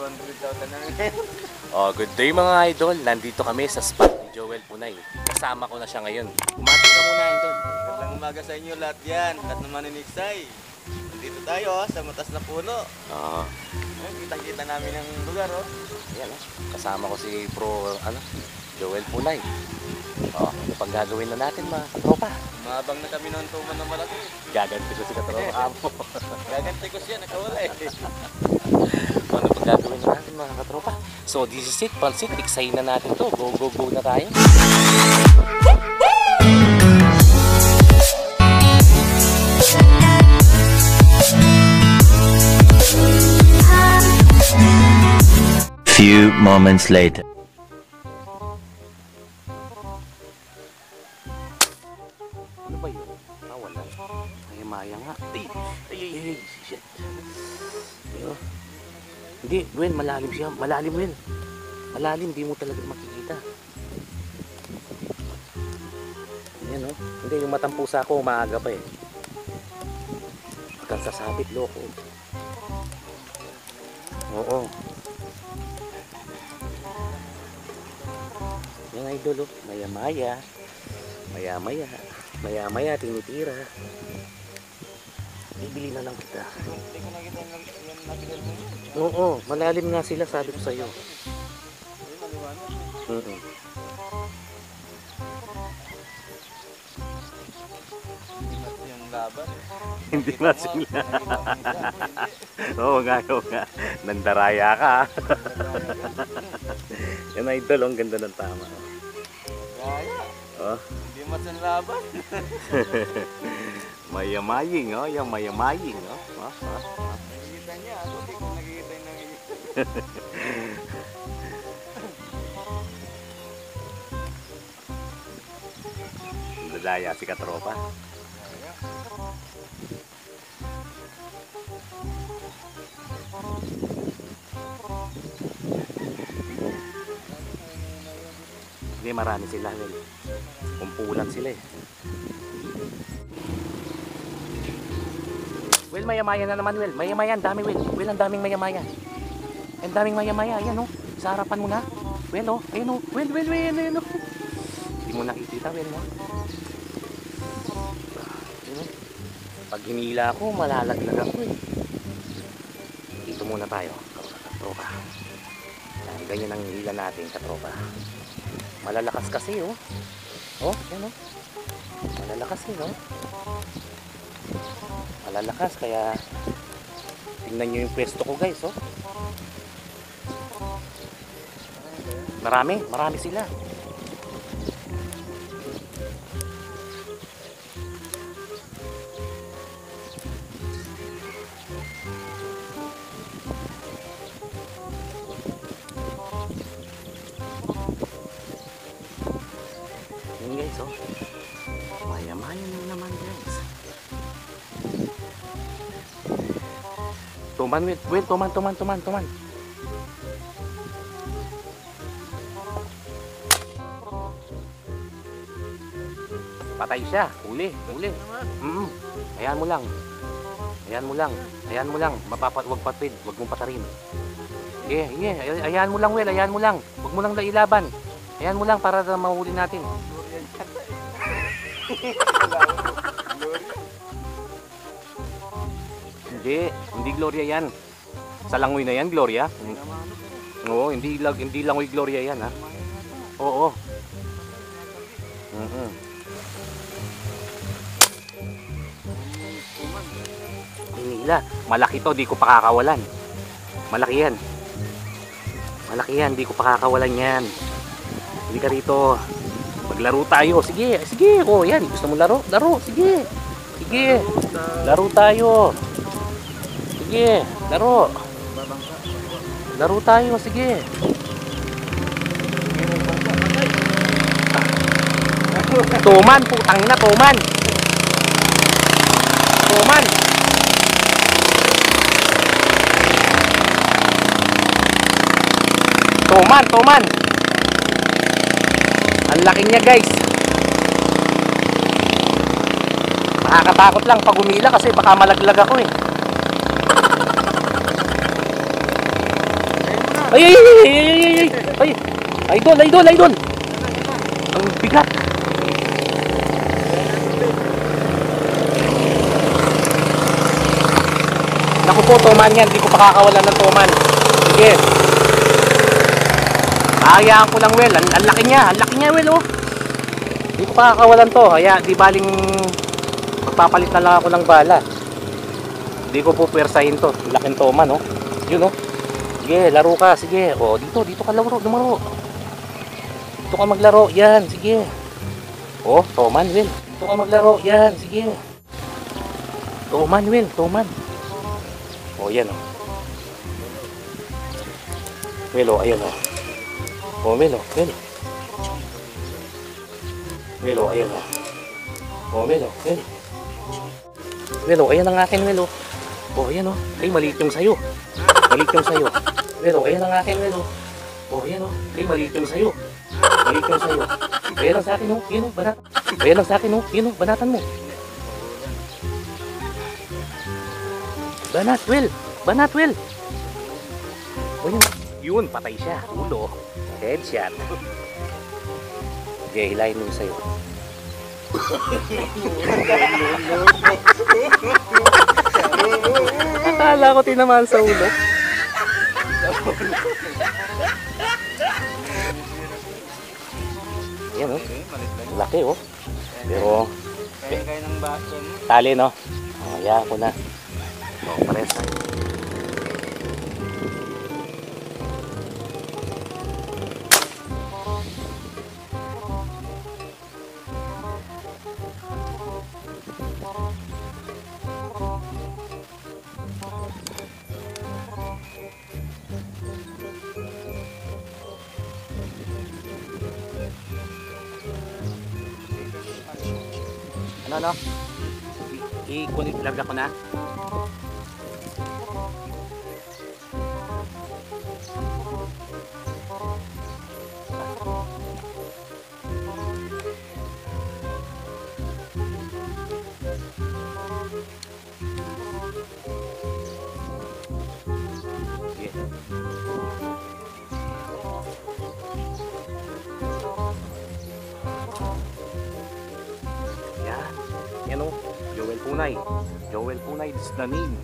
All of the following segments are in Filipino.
200,000 na ngayon. Oh, good day mga idol. Nandito kami sa spot ni Joel Punay. Kasama ko na siya ngayon. Umati ka muna, idol. Magandang umaga sa inyo lahat yan. Lahat naman ni Niksay. Dito tayo oh, sa matas na puno. Oo. Ayun, Kitang-kita namin ang lugar oh. Yan, oh. Kasama ko si Bro, ano, Joel Punay. Oh, ano pang gagawin na natin mga katropa? Mabang na kami ng tuman na malaki. Gaganti ko si katropa amo. Gaganti ko siya, nakawala eh. ano pang gagawin na natin mga katropa? So, this is it. Pansit, excited na natin to. Go, go, go na tayo. Few moments later. Hindi, Gwen, malalim siya. Malalim, Gwen. Malalim, di mo talaga makikita. Yan, oh. Hindi, yung matang pusa ko, umaaga pa eh. Huwag kang sasabit, loko. Oo. Yan, idol, oh. Maya-maya. Maya-maya. Maya-maya, tinitira. Bibili na lang kita. Hindi ko nakita yung yan nakilal mo. Oo, malalim nga sila, sabi ko. Ay, maliwanag. Mm eh. Hindi mo, sila. Oo nga, oo nga. Nandaraya ka. Yan idol, ang ganda ng tama. Gaya. Oh, Hindi yung laban. mayamaying, oh. Yung mayamaying, oh. Oh, oh. Nakikita Dadaya si katropa. Hindi, marami sila. Kumpulan sila eh. Well, mayamaya na naman, Well. Mayamaya, ang dami, Well. Well, ang daming mayamaya. Ang daming mayamaya. Ayan, oh. Sa harapan mo na. Well, oh. Ayun, oh. Well, well, well, ayan, oh. Hindi mo nakikita, Well, no? Ayun, oh. Pag hinila ako, malalaglag ako, eh. Dito muna tayo, katropa. Yan, ganyan ang hila natin, katropa. Malalakas kasi, oh. Oh, yan, oh. Malalakas, eh, oh. Malalakas, kaya tingnan nyo yung pwesto ko, guys, oh. Marami, marami sila. Yun guys, oh. Maya-maya na naman guys. Tuman, tuman, tuman, tuman, tuman. Patay siya, huli, huli. Mm Ayan mo lang. Ayan mo lang. Ayan mo lang. Mapapat, wag patid, wag mong patarin. Sige. Ay- Ayan mo lang, Will. Ayan mo lang. Wag mo lang ilaban. Ayan mo lang para na mahuli natin. Hindi, hindi Gloria yan. Sa langoy na yan, Gloria. Oo, hindi hindi langoy Gloria yan, ha. Oo. Mhm. Hinila. Malaki to, di ko pakakawalan. Malaki yan. Malaki yan, di ko pakakawalan yan. Hindi ka rito. Maglaro tayo. Sige, sige. Oh, yan. Gusto mo laro? Laro. Sige. Sige. Laro tayo. Sige, laro. Laro tayo, sige. Tuman, putang ina, tuman. Tuman. Tuman. Ang laki niya, guys. Nakakatakot lang pag umila kasi baka malaglag ako eh. Ay, ay, ay, ay, ay, ay, ay, ay, idol, idol, idol. Ang bigat. Naku po, tuman yan. Hindi ko pakakawalan ng tuman. Sige. Hayaan ko lang, Wel. Ang, laki niya. Ang laki niya, Wel, oh. Hindi ko pakakawalan to. Kaya, di baling magpapalit na lang ako ng bala. Hindi ko po pwersahin to. Laking tuman, oh. Yun, oh. Sige, laro ka. Sige. O, dito, dito ka laro. Lumaro. Dito ka maglaro. Yan, sige. Oh, tuman, Will. Dito ka maglaro. Yan, sige. Tuman, Will. Tuman. Oh, yan, oh. Will, oh, ayan, oh. Oh. Will. Will, oh, ayan, oh. Oh. Will. Will, oh, ayan ang akin, Will, oh. Ayan, oh. Ay, maliit yung sayo. Maliit yung sayo. Oh, ayan ang akin, Will, oh. Ayan, oh. Ay, maliit yung sayo. Maliit yung sayo. Ayan ang sa akin, oh. Yan, oh, banat. Ayan ang sa akin, oh. Yan, oh, banatan mo. Banat, Will. Banat, Will. Oh, yun. Yun, patay siya. Ulo. Headshot. Okay, hilahin mo sayo. Akala ko tinamaan sa ulo. Yan oh. Laki oh. Pero Kaya kayo ng baso tali no. Oh, hayaan ko na. Oh, pares tayo. Ano no? I- I-kunin talaga ko na. Sige. Yan o. Joel Punay. Joel Punay is the name.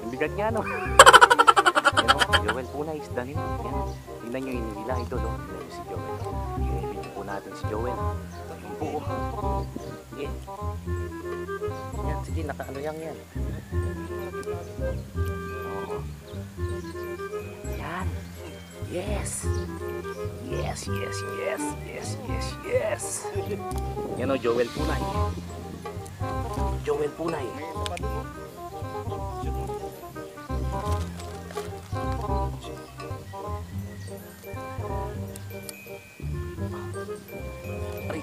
Ang bigat niya no. Yan o. Joel Punay is the name. Yan. Tingnan nyo yung nila ito no. Tingnan si Joel. Yung po natin si Joel. Yung buo. Sige. Yan. Sige. Naka ano yan yan. Oo. Yan. Yes. Yes, yes, yes, yes, yes, yes. Yan o, Joel Punay. Joel Punay.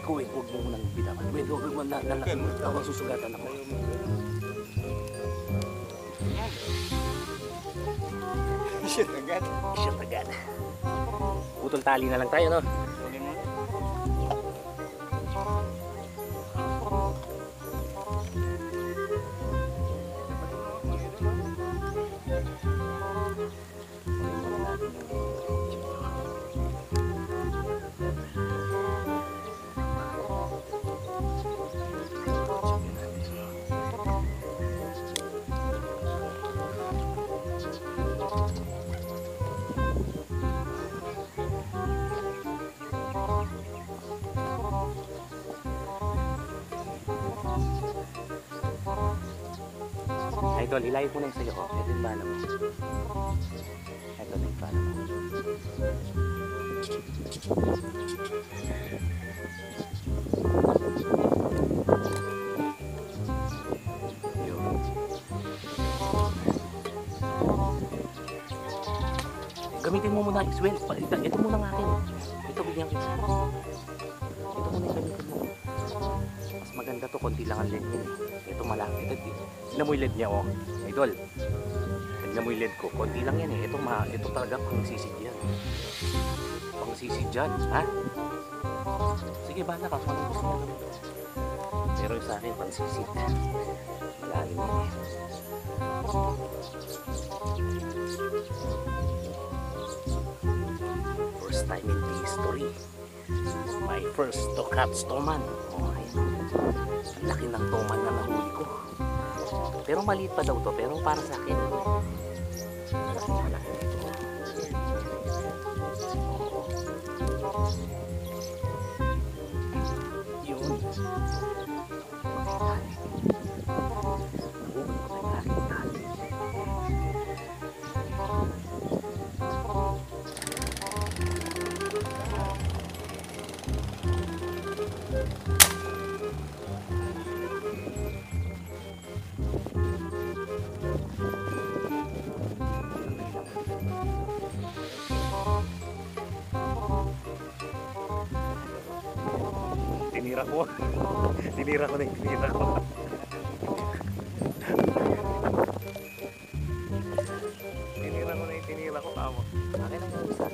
Ko, wait, huwag mo munang bitawan. Wait, huwag mo na, na, na, ako susugatan ako. Shit, agad. Shit agad. Putol tali na lang tayo, no? Idol, hilayin ko na yung sa'yo ko. Ito yung bala mo. Ito na yung bala mo. Gamitin mo muna ang swell. Ito, ito muna ang akin. Ito bigyan kita. Ito muna yung. Mas maganda to, konti lang ang LED niya. Ito malaki. Ito, tignan mo yung LED niya, oh. Idol. Tignan mo yung LED ko. Konti lang yan eh. Ito, ma, ito talaga pang sisid yan. Pang sisid dyan, ha? Sige. Kung ano gusto mo gawin. Pero yung sa akin, pang sisid. Malalim yan eh. first time in history. My first to catch toman. Oh. Ang laki ng toman na nahuli ko. Pero maliit pa daw to, pero para sa akin, malaki malaki ito. Tinira ko. tinira ko na yung tinira ko. tinira ko na yung tinira ko. Tama. Akin lang yung isa.